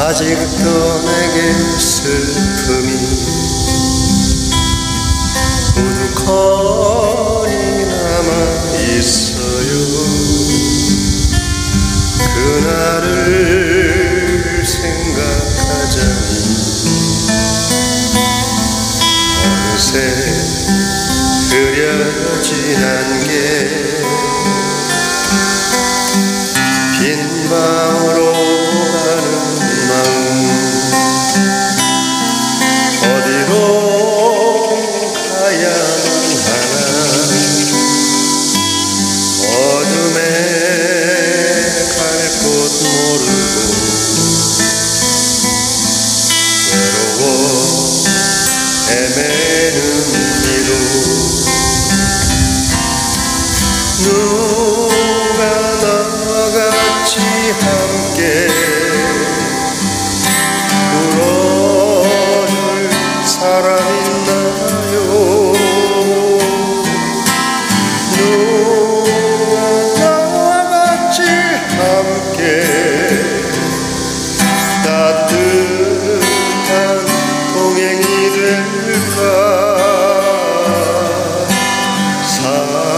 아직도 내게 슬픔이 우두커니 남아 있어요. 그날을 생각하자니 어느새 흐려진 안개 No. time.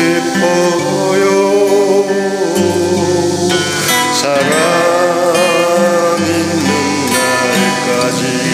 싶어요. 사랑 있는 날까지.